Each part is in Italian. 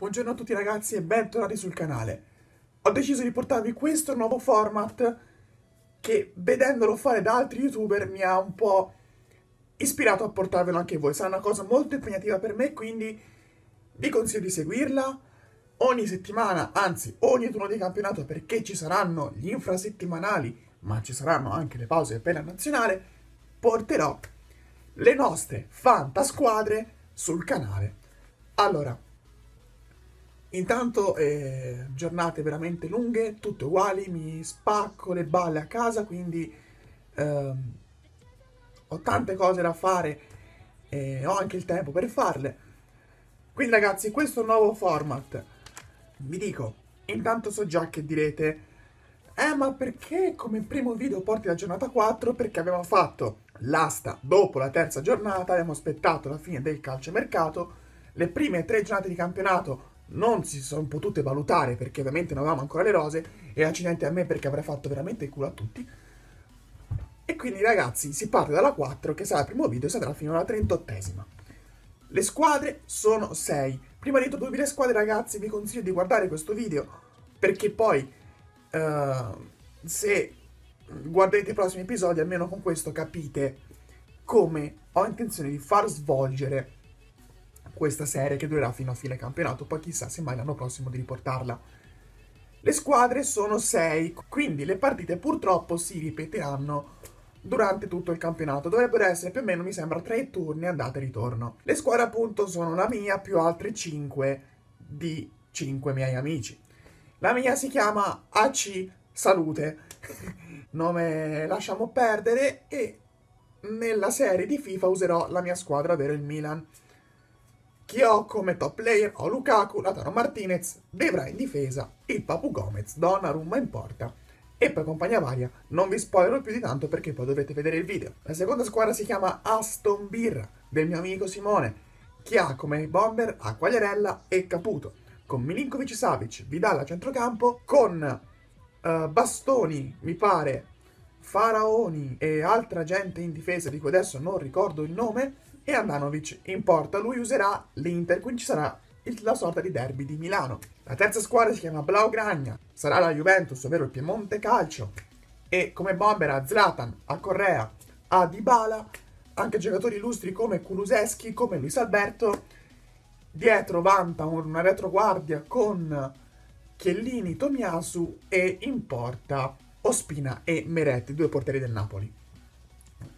Buongiorno a tutti ragazzi e bentornati sul canale. Ho deciso di portarvi questo nuovo format che vedendolo fare da altri youtuber mi ha un po' ispirato a portarvelo anche voi. Sarà una cosa molto impegnativa per me, quindi vi consiglio di seguirla ogni settimana, anzi ogni turno di campionato perché ci saranno gli infrasettimanali, ma ci saranno anche le pause per la nazionale, porterò le nostre fantasquadre sul canale. Allora, Intanto eh, giornate veramente lunghe, tutte uguali, mi spacco le balle a casa, quindi eh, ho tante cose da fare e ho anche il tempo per farle. Quindi ragazzi, questo nuovo format, vi dico, intanto so già che direte, eh ma perché come primo video porti la giornata 4? Perché abbiamo fatto l'asta dopo la terza giornata, abbiamo aspettato la fine del calciomercato, le prime tre giornate di campionato non si sono potute valutare perché ovviamente non avevamo ancora le rose e accidenti a me perché avrei fatto veramente il culo a tutti. E quindi ragazzi si parte dalla 4 che sarà il primo video e sarà fino alla 38esima. Le squadre sono 6. Prima di introdurvi le squadre ragazzi vi consiglio di guardare questo video perché poi uh, se guarderete i prossimi episodi almeno con questo capite come ho intenzione di far svolgere questa serie che durerà fino a fine campionato, poi chissà se mai l'anno prossimo di riportarla. Le squadre sono 6, quindi le partite purtroppo si ripeteranno durante tutto il campionato. Dovrebbero essere più o meno, mi sembra, 3 turni andata e ritorno. Le squadre appunto sono la mia più altre 5 di 5 miei amici. La mia si chiama AC Salute, nome lasciamo perdere e nella serie di FIFA userò la mia squadra, ovvero il Milan. Chi ho come top player ho Lukaku, Lautaro Martinez, Devra in difesa, il Papu Gomez, Donnarumma in porta e poi compagnia varia. Non vi spoilerò più di tanto perché poi dovete vedere il video. La seconda squadra si chiama Aston Birra del mio amico Simone, che ha come bomber a Quagliarella e Caputo, con Milinkovic Savic, Vidal a centrocampo, con uh, Bastoni, mi pare, Faraoni e altra gente in difesa di cui adesso non ricordo il nome, e Andanovic in porta. Lui userà l'Inter, quindi ci sarà la sorta di derby di Milano. La terza squadra si chiama Blaugrana, sarà la Juventus, ovvero il Piemonte Calcio. E come bomber a Zlatan, a Correa, a Dybala, anche giocatori illustri come Kuluseschi, come Luis Alberto. Dietro vanta una retroguardia con Chiellini, Tomiasu e in porta Ospina e Meretti, due portieri del Napoli.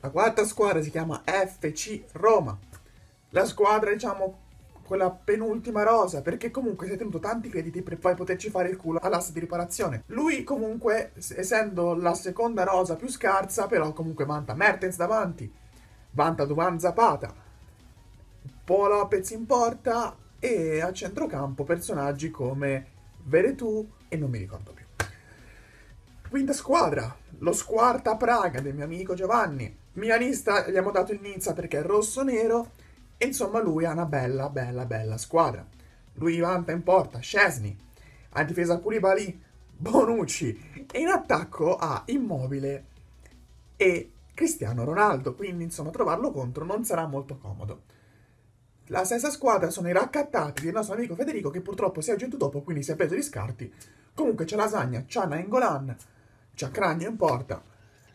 La quarta squadra si chiama FC Roma. La squadra, diciamo, quella penultima rosa, perché comunque si è tenuto tanti crediti per poi poterci fare il culo all'asta di riparazione. Lui comunque, essendo la seconda rosa più scarsa, però comunque vanta Mertens davanti, vanta Duvan Zapata, Paul Lopez in porta e a centrocampo personaggi come Veretù e non mi ricordo più. Quinta squadra, lo Squarta Praga del mio amico Giovanni. Milanista gli abbiamo dato il Nizza perché è rosso-nero e insomma lui ha una bella, bella, bella squadra. Lui vanta in porta Scesni, in difesa Koulibaly, Bonucci e in attacco ha Immobile e Cristiano Ronaldo, quindi insomma trovarlo contro non sarà molto comodo. La stessa squadra sono i raccattati del nostro amico Federico che purtroppo si è aggiunto dopo, quindi si è preso gli scarti. Comunque c'è Lasagna, c'è Nainggolan, c'è Cragno in porta,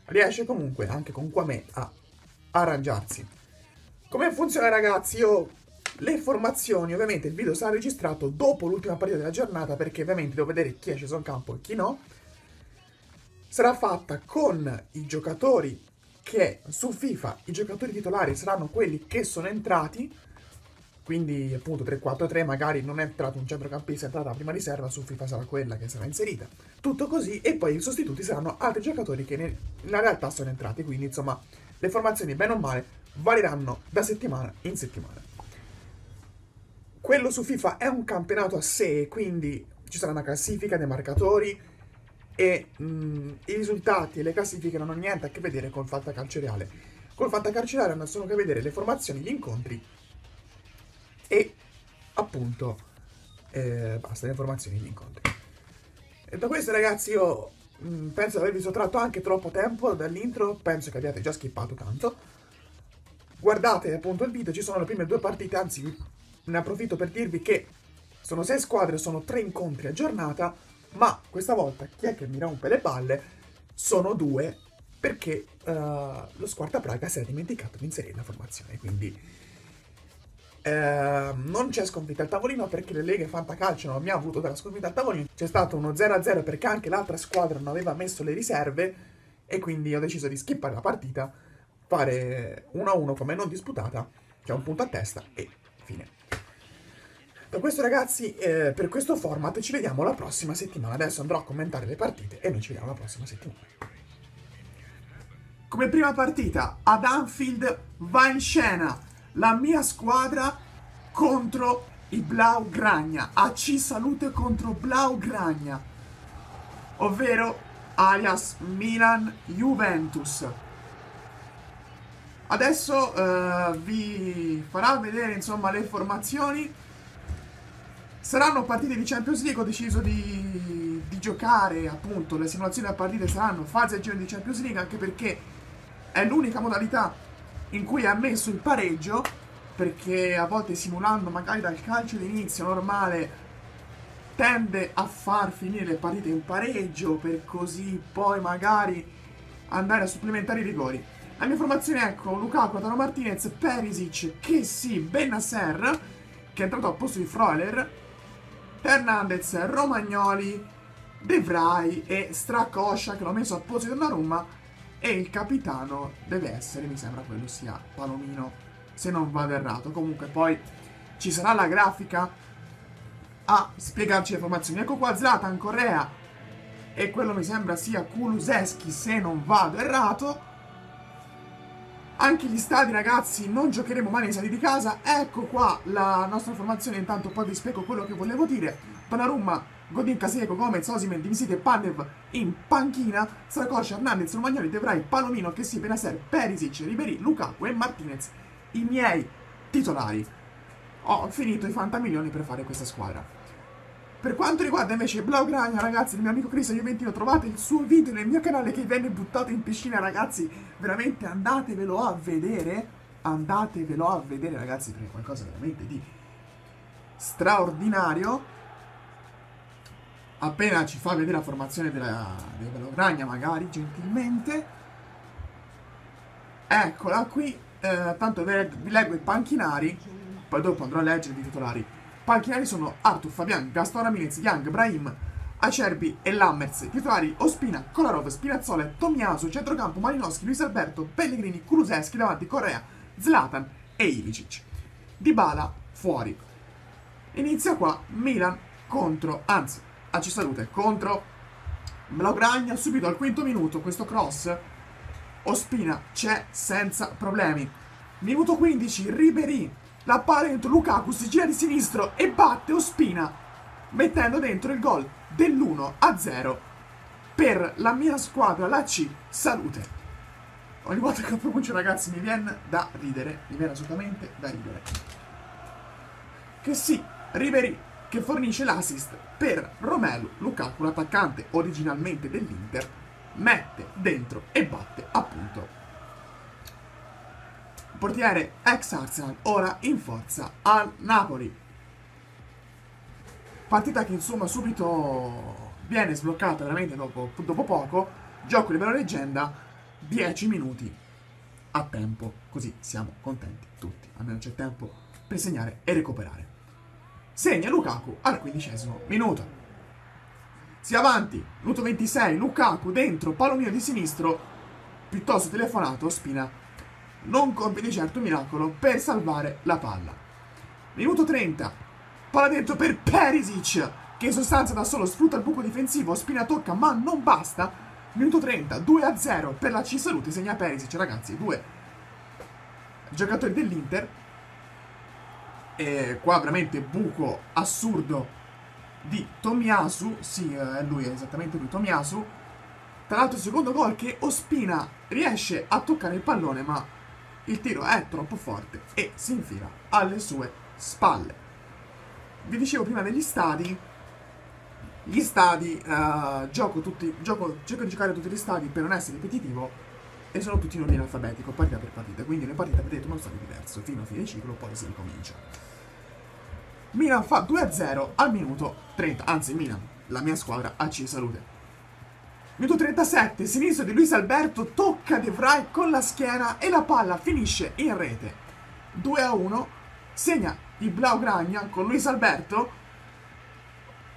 riesce comunque anche con Quame a arrangiarsi. Come funziona ragazzi? Io le formazioni, ovviamente il video sarà registrato dopo l'ultima partita della giornata perché ovviamente devo vedere chi è sceso in campo e chi no. Sarà fatta con i giocatori che su FIFA i giocatori titolari saranno quelli che sono entrati quindi appunto 3-4-3 magari non è entrato un centrocampista, è entrata la prima riserva, su FIFA sarà quella che sarà inserita. Tutto così e poi i sostituti saranno altri giocatori che nella realtà sono entrati, quindi insomma le formazioni bene o male varieranno da settimana in settimana. Quello su FIFA è un campionato a sé, quindi ci sarà una classifica dei marcatori e mh, mm, i risultati e le classifiche non hanno niente a che vedere col fantacalcio reale. Col fantacalcio reale hanno solo a che vedere le formazioni, gli incontri e appunto eh, basta le informazioni di incontri. Detto questo ragazzi io mh, mm, penso di avervi sottratto anche troppo tempo dall'intro, penso che abbiate già skippato tanto. Guardate appunto il video, ci sono le prime due partite, anzi ne approfitto per dirvi che Sono sei squadre, sono tre incontri a giornata, ma questa volta chi è che mi rompe le palle? Sono due, perché uh, lo Squarta Praga si è dimenticato di inserire la formazione, quindi uh, non c'è sconfitta al tavolino perché le leghe Fantacalcio non abbiamo avuto della sconfitta al tavolino, c'è stato uno 0-0 perché anche l'altra squadra non aveva messo le riserve e quindi ho deciso di skippare la partita, fare 1-1 come non disputata, c'è un punto a testa e fine. Per questo ragazzi, eh, per questo format ci vediamo la prossima settimana. Adesso andrò a commentare le partite e noi ci vediamo la prossima settimana. Come prima partita, ad Anfield va in scena la mia squadra contro i Blau Gragna. AC Salute contro Blau Gragna. Ovvero alias Milan Juventus. Adesso uh, vi farà vedere insomma le formazioni Saranno partite di Champions League, ho deciso di, di giocare appunto le simulazioni a partite saranno fase a giro di Champions League anche perché è l'unica modalità in cui è ammesso il pareggio perché a volte simulando magari dal calcio d'inizio normale tende a far finire le partite in pareggio per così poi magari andare a supplementare i rigori. La mia formazione ecco Lukaku, Tano Martinez, Perisic, Kessi, Benasser che è entrato al posto di Freuler Hernandez, Romagnoli, De Vrij e Stracoscia che l'ho messo a posto di Donnarumma e il capitano deve essere, mi sembra quello sia Palomino, se non vado errato. Comunque poi ci sarà la grafica a spiegarci le formazioni. Ecco qua Zlatan, Correa e quello mi sembra sia Kuluseschi se non vado errato. Anche gli stadi ragazzi non giocheremo mai nei stadi di casa Ecco qua la nostra formazione Intanto poi vi spiego quello che volevo dire Donnarumma, Godin, Caseco, Gomez, Osimen, Dimisite Pandev in panchina Saracocia, Hernandez, Romagnoli, Devrai, Palomino, Chessi, Benaser, Perisic, Riberi, Lukaku e Martinez I miei titolari Ho finito i fantamilioni per fare questa squadra per quanto riguarda invece Blaugrana, ragazzi, il mio amico Cristo Juventino, trovate il suo video nel mio canale che venne buttato in piscina, ragazzi. Veramente andatevelo a vedere. Andatevelo a vedere, ragazzi, perché è qualcosa veramente di straordinario. Appena ci fa vedere la formazione della, della Blaugrana, magari, gentilmente. Eccola qui. Eh, tanto vi leggo i panchinari. Poi dopo andrò a leggere i titolari. Panchinari sono Artur, Fabian, Gaston Ramirez, Young, Brahim, Acerbi e Lammers. Titolari Ospina, Kolarov, Spinazzola, Tomiasu, Centrocampo, Malinowski, Luis Alberto, Pellegrini, Kuluseschi davanti, Correa, Zlatan e Ilicic. Dybala fuori. Inizia qua Milan contro, anzi, a ci salute, contro Blaugragna subito al quinto minuto questo cross. Ospina c'è senza problemi. Minuto 15, Ribery la palla dentro Lukaku si gira di sinistro e batte Ospina, mettendo dentro il gol dell'1 a 0 per la mia squadra, la C. Salute. Ogni volta che lo pronuncio, ragazzi, mi viene da ridere. Mi viene assolutamente da ridere. Che sì, Ribery che fornisce l'assist per Romelu Lukaku, l'attaccante originalmente dell'Inter, mette dentro e batte appunto portiere ex Arsenal, ora in forza al Napoli. Partita che insomma subito viene sbloccata veramente dopo, dopo poco. Gioco libero leggenda, 10 minuti a tempo, così siamo contenti tutti, almeno c'è tempo per segnare e recuperare. Segna Lukaku al quindicesimo minuto. Si avanti, minuto 26, Lukaku dentro, palomino di sinistro, piuttosto telefonato, Spina non compie di certo miracolo per salvare la palla. Minuto 30, palla dentro per Perisic, che in sostanza da solo sfrutta il buco difensivo, Spina tocca ma non basta. Minuto 30, 2 a 0 per la C Salute, segna Perisic, ragazzi, due giocatori dell'Inter. E qua veramente buco assurdo di Tomiasu, sì, è lui, è esattamente lui, Tomiasu. Tra l'altro secondo gol che Ospina riesce a toccare il pallone ma il tiro è troppo forte e si infila alle sue spalle. Vi dicevo prima degli stadi, gli stadi, uh, gioco, tutti, gioco, cerco di giocare tutti gli stadi per non essere ripetitivo e sono tutti in ordine alfabetico, partita per partita, quindi le partite vedete uno stadio diverso, fino a fine ciclo poi si ricomincia. Milan fa 2-0 al minuto 30, anzi Milan, la mia squadra, AC Salute. Minuto 37, sinistro di Luis Alberto tocca De Vrij con la schiena e la palla finisce in rete. 2 a 1, segna il Blaugragna con Luis Alberto.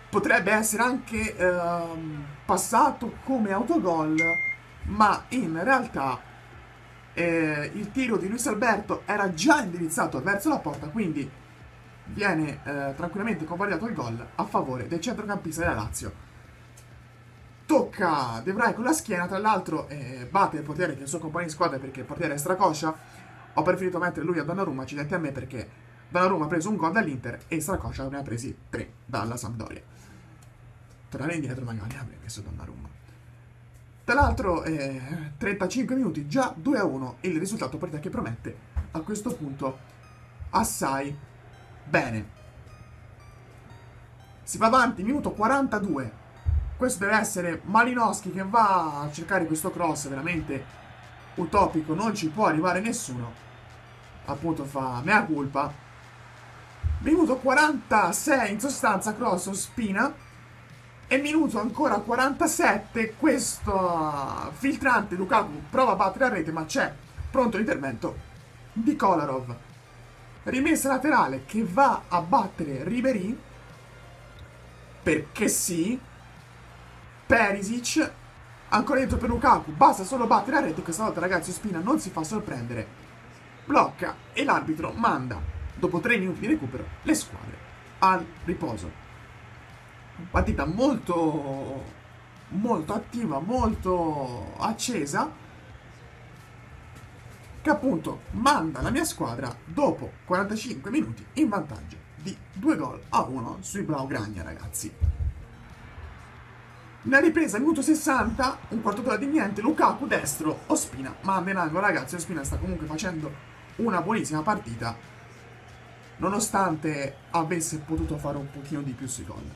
Potrebbe essere anche ehm, passato come autogol, ma in realtà eh, il tiro di Luis Alberto era già indirizzato verso la porta, quindi viene eh, tranquillamente convalidato il gol a favore del centrocampista della Lazio tocca De Vrij con la schiena, tra l'altro eh, batte il portiere che è il suo compagno di squadra perché il portiere è stracoscia. Ho preferito mettere lui a Donnarumma, accidenti a me perché Donnarumma ha preso un gol dall'Inter e Stracoscia ne ha presi tre dalla Sampdoria. Tornare indietro magari avrei messo Donnarumma. Tra l'altro, eh, 35 minuti, già 2 a 1, il risultato partita che promette a questo punto assai bene. Si va avanti, minuto 42, questo deve essere Malinowski che va a cercare questo cross veramente utopico, non ci può arrivare nessuno. Appunto fa mea culpa. Minuto 46 in sostanza cross o spina. E minuto ancora 47 questo filtrante Lukaku prova a battere a rete ma c'è pronto l'intervento di Kolarov. Rimessa laterale che va a battere Ribery perché sì. Perisic ancora dentro per Lukaku. Basta solo battere la rete. Questa volta ragazzi Spina non si fa sorprendere. Blocca e l'arbitro manda dopo 3 minuti di recupero le squadre al riposo. Partita molto molto attiva molto accesa che appunto manda la mia squadra dopo 45 minuti in vantaggio di 2 gol a 1 sui Blaugragna ragazzi nella ripresa, minuto 60, un quarto d'ora di niente, Lukaku destro, Ospina manda in angolo, ragazzi, Ospina sta comunque facendo una buonissima partita, nonostante avesse potuto fare un pochino di più sui gol.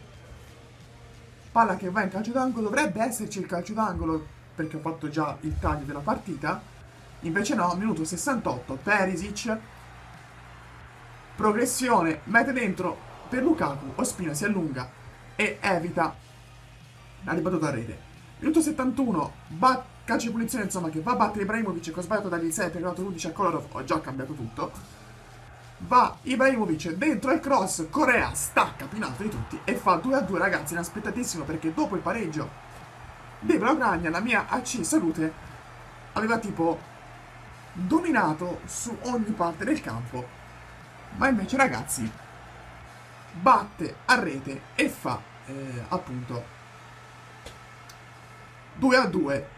Palla che va in calcio d'angolo, dovrebbe esserci il calcio d'angolo, perché ho fatto già il taglio della partita, invece no, minuto 68, Perisic, progressione, mette dentro per Lukaku, Ospina si allunga e evita ha ribattuto a rete. Minuto 71, bat- calcio di punizione insomma che va a battere Ibrahimovic che ho sbagliato dagli 7 arrivato l'11 a Kolarov, ho già cambiato tutto. Va Ibrahimovic dentro il cross, Corea stacca più in alto di tutti e fa 2-2 ragazzi, inaspettatissimo perché dopo il pareggio di Blaugragna la mia AC Salute aveva tipo dominato su ogni parte del campo, ma invece ragazzi batte a rete e fa eh, appunto 2 a 2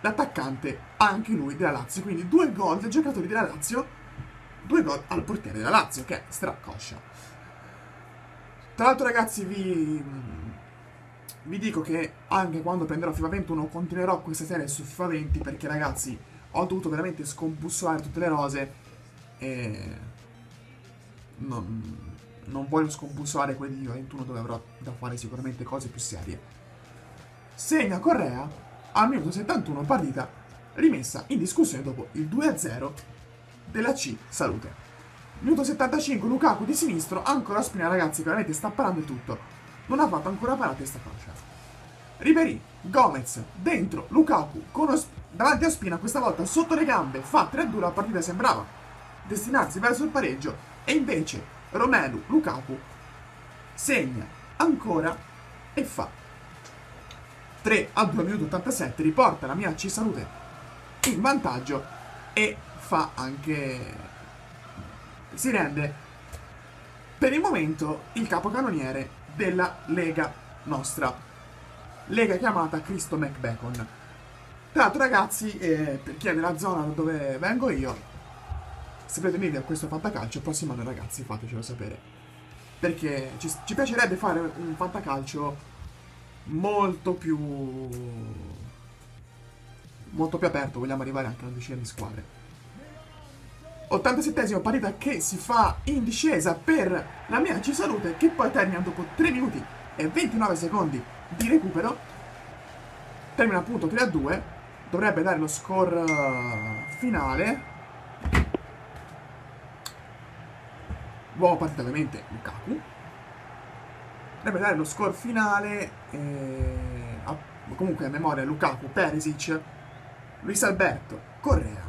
l'attaccante anche lui della Lazio. Quindi due gol dei giocatori della Lazio due gol al portiere della Lazio che è stracoscia tra l'altro ragazzi vi, vi dico che anche quando prenderò FIFA 21 continuerò questa serie su FIFA 20 perché ragazzi ho dovuto veramente scombussolare tutte le rose e non, non voglio scombussolare quelli di FIFA 21 dove avrò da fare sicuramente cose più serie segna Correa al minuto 71 partita rimessa in discussione dopo il 2-0 della C Salute. Minuto 75 Lukaku di sinistro, ancora Spina ragazzi veramente sta parando tutto. Non ha fatto ancora parate sta faccia. Ribery, Gomez, dentro, Lukaku, davanti a Spina, questa volta sotto le gambe, fa 3-2, la partita sembrava destinarsi verso il pareggio. E invece Romelu, Lukaku, segna ancora e fa 3 a 2 minuto 87 riporta la mia C Salute in vantaggio e fa anche si rende. Per il momento il capocannoniere della Lega nostra Lega chiamata Cristo McBacon tra l'altro ragazzi eh, per chi è nella zona dove vengo io se venire a questo fantacalcio il prossimo anno ragazzi fatecelo sapere. Perché ci, ci piacerebbe fare un fantacalcio molto più molto più aperto vogliamo arrivare anche alla decina di squadre. 87esima partita che si fa in discesa per la mia C Salute che poi termina dopo 3 minuti e 29 secondi di recupero. Termina appunto 3 a 2 dovrebbe dare lo score uh, finale Buona partita ovviamente Lukaku. Deve dare lo score finale. Eh, a, comunque a memoria Lukaku, Perisic, Luis Alberto, Correa,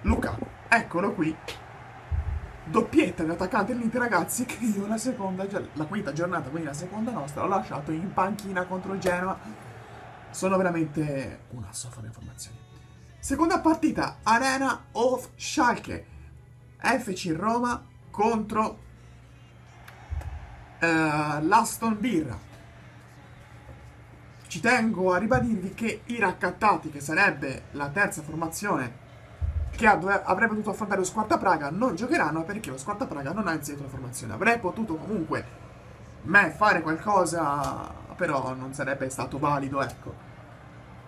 Lukaku. Eccolo qui. Doppietta dell'attaccante dell'Inter ragazzi che io la seconda, la quinta giornata, quindi la seconda nostra, l'ho lasciato in panchina contro il Genoa. Sono veramente un asso a fare informazioni. Seconda partita, Arena of Schalke. FC Roma contro uh, l'Aston Birra. Ci tengo a ribadirvi che i raccattati, che sarebbe la terza formazione che avrebbe dovuto affrontare lo Squarta Praga, non giocheranno perché lo Squarta Praga non ha inserito la formazione. Avrei potuto comunque me fare qualcosa, però non sarebbe stato valido, ecco.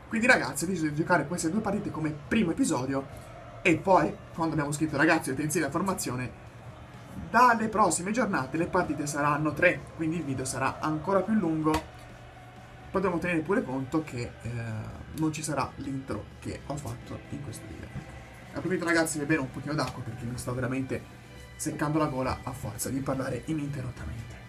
Quindi ragazzi, ho deciso di giocare queste due partite come primo episodio e poi, quando abbiamo scritto ragazzi, utensili la formazione, dalle prossime giornate le partite saranno tre, quindi il video sarà ancora più lungo. Potremo tenere pure conto che eh, non ci sarà l'intro che ho fatto in questo video. Approfitto ragazzi di bere un pochino d'acqua perché mi sto veramente seccando la gola a forza di parlare ininterrottamente.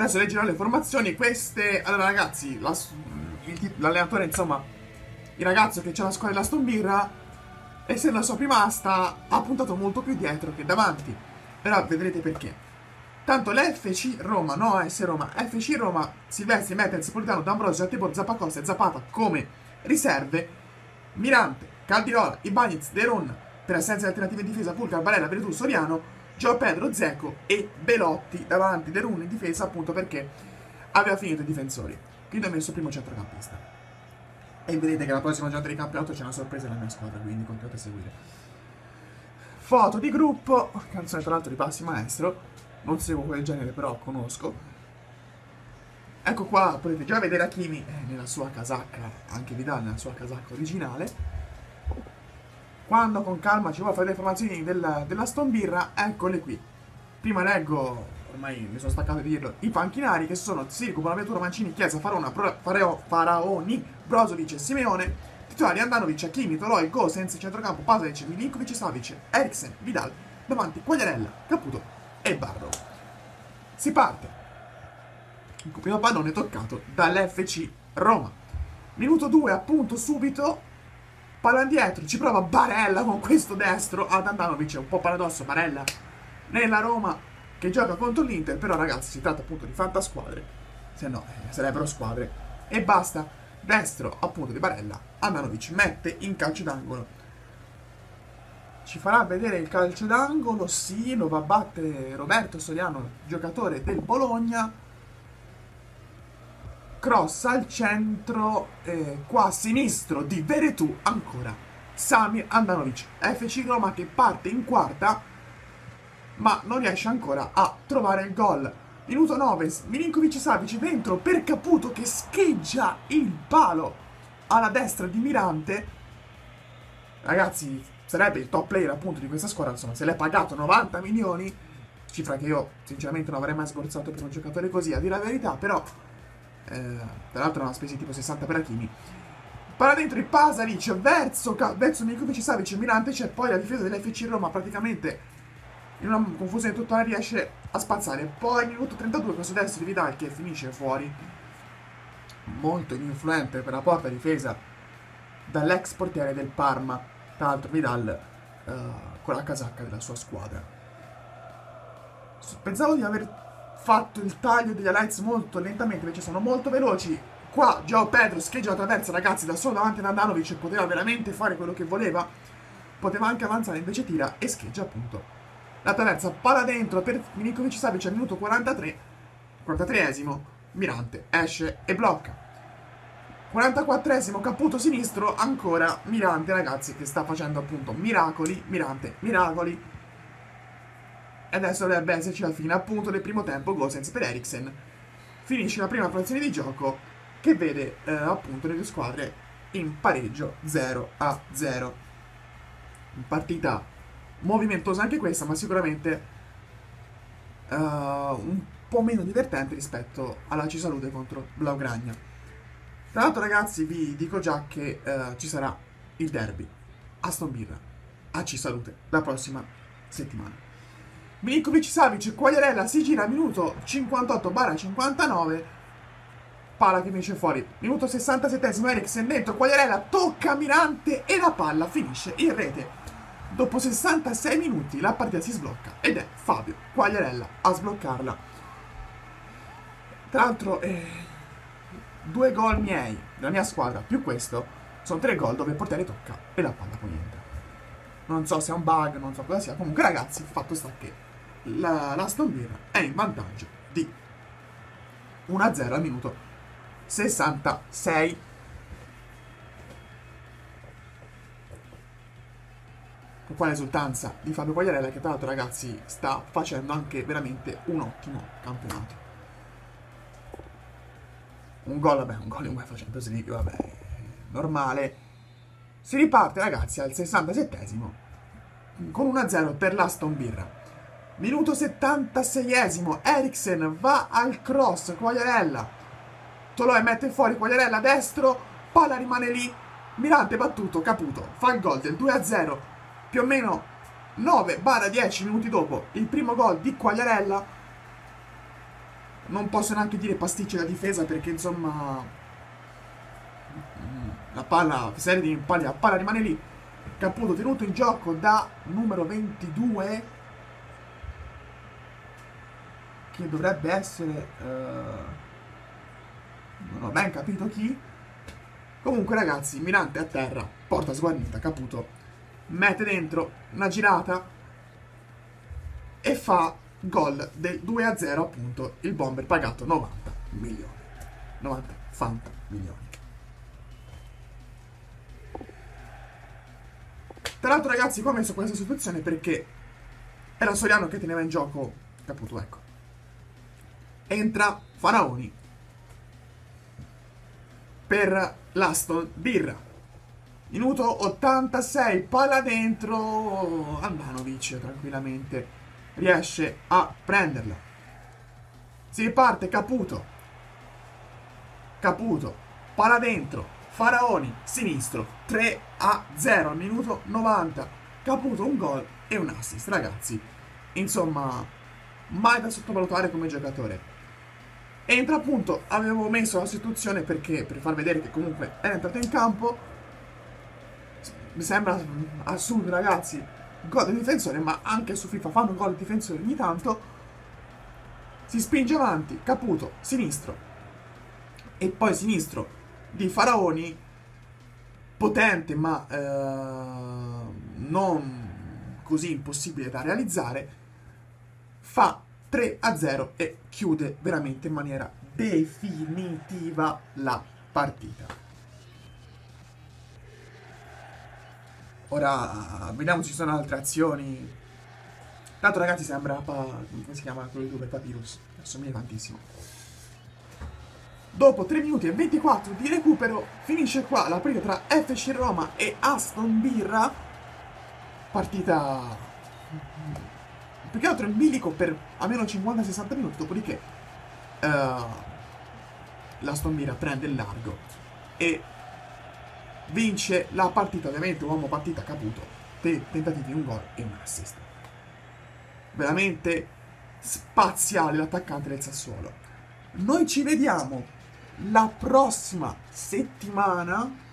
Adesso leggerò le formazioni. Queste. Allora, ragazzi, l'allenatore, insomma, il ragazzo che c'è la squadra della Birra, essendo la sua prima asta, ha puntato molto più dietro che davanti. Però vedrete perché. Tanto l'FC Roma, no AS Roma, FC Roma, Silvestri, Mertens, Politano, D'Ambrosio, Attibor, Zappacosta e Zapata come riserve, Mirante, Caldirola, Ibanez, Deron, per assenza di alternative in difesa, Pulcar, Barella, Veretù, Soriano, Gio Pedro, Zeco e Belotti davanti De Rune in difesa appunto perché aveva finito i difensori. Quindi ho messo primo centrocampista. E vedete che la prossima giornata di campionato c'è una sorpresa nella mia squadra, quindi continuate a seguire. Foto di gruppo, canzone tra l'altro di Passi Maestro, non seguo quel genere però conosco. Ecco qua, potete già vedere Hakimi eh, nella sua casacca, anche Vidal nella sua casacca originale. Quando con calma ci vuole fare le informazioni della, della Stombirra, eccole qui. Prima leggo, ormai mi sono staccato di dirlo, i panchinari che sono Sirico, Bonaventura, Mancini, Chiesa, Farona, Fareo, Faraoni, Brozovic e Simeone. Titolari Andanovic, Achimi, Toloi, Gosens, centrocampo, Pasalic, Milinkovic, Savic, Eriksen, Vidal, davanti Quagliarella, Caputo e Barro. Si parte. Il primo pallone toccato dall'FC Roma. Minuto 2 appunto subito Palla indietro, ci prova Barella con questo destro. Ad Andanovic, è un po' paradosso Barella nella Roma che gioca contro l'Inter, però ragazzi si tratta appunto di fantasquadre, se no eh, sarebbero squadre, e basta, destro appunto di Barella, Andanovic mette in calcio d'angolo. Ci farà vedere il calcio d'angolo, sì, lo va a battere Roberto Soriano, giocatore del Bologna, cross al centro, eh, qua a sinistro di Veretù ancora Samir Andanovic, FC Roma che parte in quarta ma non riesce ancora a trovare il gol. Minuto 9, Milinkovic Savic dentro per Caputo che scheggia il palo alla destra di Mirante. Ragazzi, sarebbe il top player appunto di questa squadra, insomma, se l'è pagato 90 milioni, cifra che io sinceramente non avrei mai sborsato per un giocatore così, a dire la verità, però eh, tra l'altro una spesa tipo 60 per Hakimi. Palla dentro il Pasalic verso, verso Milkovic Savic Mirante c'è poi la difesa dell'FC Roma praticamente in una confusione totale riesce a spazzare. Poi minuto 32 questo destro di Vidal che finisce fuori. Molto ininfluente per la porta difesa dall'ex portiere del Parma. Tra l'altro Vidal uh, con la casacca della sua squadra. Pensavo di aver fatto il taglio degli highlights molto lentamente, invece sono molto veloci. Qua Gio Pedro scheggia la traversa, ragazzi, da solo davanti ad Andanovic poteva veramente fare quello che voleva. Poteva anche avanzare, invece tira e scheggia appunto la traversa. Palla dentro per Milinkovic Savic al minuto 43, 43esimo, Mirante esce e blocca. 44esimo, Caputo sinistro, ancora Mirante, ragazzi, che sta facendo appunto miracoli, Mirante, miracoli. E adesso dovrebbe esserci la fine appunto del primo tempo Gosens per Eriksen. Finisce la prima frazione di gioco che vede eh, appunto le due squadre in pareggio 0 a 0. Partita movimentosa anche questa, ma sicuramente uh, un po' meno divertente rispetto alla Cisalute contro Blaugragna. Tra l'altro ragazzi vi dico già che uh, ci sarà il derby Aston Birra a Cisalute la prossima settimana. Milinkovic Savic, Quagliarella si gira minuto 58-59 palla che finisce fuori. Minuto 67 Eriksen dentro Quagliarella tocca Mirante e la palla finisce in rete. Dopo 66 minuti la partita si sblocca ed è Fabio Quagliarella a sbloccarla. Tra l'altro eh, due gol miei della mia squadra più questo sono tre gol dove il portiere tocca e la palla poi entra non so se è un bug non so cosa sia. Comunque ragazzi fatto sta che la, l'Aston Villa è in vantaggio di 1-0 al minuto 66. Con quale esultanza di Fabio Quagliarella che tra l'altro ragazzi sta facendo anche veramente un ottimo campionato. Un gol, vabbè, un gol in UEFA Champions League, vabbè, normale. Si riparte ragazzi al 67esimo con 1-0 per l'Aston Villa. Minuto 76esimo, Eriksen va al cross, Quagliarella. Toloi mette fuori Quagliarella destro, palla rimane lì. Mirante battuto, Caputo, fa il gol del 2-0. Più o meno 9-10 minuti dopo il primo gol di Quagliarella. Non posso neanche dire pasticcio da difesa perché insomma la palla, serie di impalli, la palla rimane lì. Caputo tenuto in gioco da numero 22 che dovrebbe essere... Uh, non ho ben capito chi. Comunque ragazzi, Mirante a terra, porta sguarnita, caputo, mette dentro una girata e fa gol del 2-0 appunto il bomber pagato 90 milioni. 90 fanta milioni. Tra l'altro ragazzi qua ho messo questa situazione perché era Soriano che teneva in gioco Caputo, ecco entra Faraoni per l'Aston Birra. Minuto 86, palla dentro, Andanovic tranquillamente riesce a prenderla. Si riparte Caputo. Caputo, palla dentro, Faraoni, sinistro, 3 a 0 minuto 90. Caputo un gol e un assist, ragazzi. Insomma, mai da sottovalutare come giocatore. Entra appunto, avevo messo la sostituzione perché per far vedere che comunque è entrato in campo. Mi sembra assurdo ragazzi, gol del difensore, ma anche su FIFA fanno gol di difensore ogni tanto. Si spinge avanti, Caputo, sinistro. E poi sinistro di Faraoni, potente ma eh, non così impossibile da realizzare, fa 3 a 0 e chiude veramente in maniera definitiva la partita. Ora vediamo se ci sono altre azioni. Tanto ragazzi sembra come si chiama quello youtuber Papyrus, assomiglia tantissimo. Dopo 3 minuti e 24 di recupero finisce qua la partita tra FC Roma e Aston Birra. Partita più che altro in bilico per almeno 50-60 minuti, dopodiché uh, l'Aston Villa prende il largo e vince la partita, ovviamente uomo partita caputo, te tentativi, un gol e un assist. Veramente spaziale l'attaccante del Sassuolo. Noi ci vediamo la prossima settimana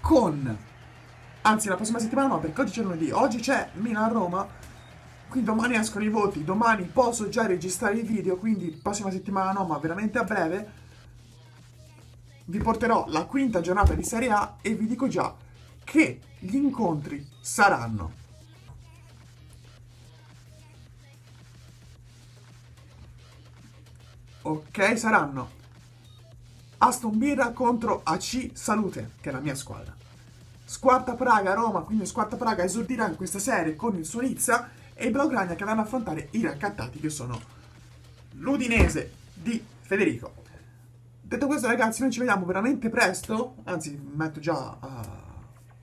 con anzi la prossima settimana no perché oggi c'è lunedì oggi c'è Milan-Roma quindi domani escono i voti, domani posso già registrare il video, quindi prossima settimana no, ma veramente a breve vi porterò la quinta giornata di Serie A e vi dico già che gli incontri saranno Ok, saranno Aston Birra contro AC Salute, che è la mia squadra. Squarta Praga Roma, quindi Squarta Praga esordirà in questa serie con il suo Nizza e i Blaugrana che vanno a affrontare i raccattati che sono l'Udinese di Federico. Detto questo ragazzi noi ci vediamo veramente presto, anzi metto già a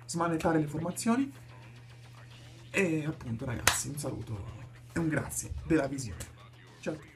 smanettare le formazioni e appunto ragazzi un saluto e un grazie della visione. Ciao a tutti.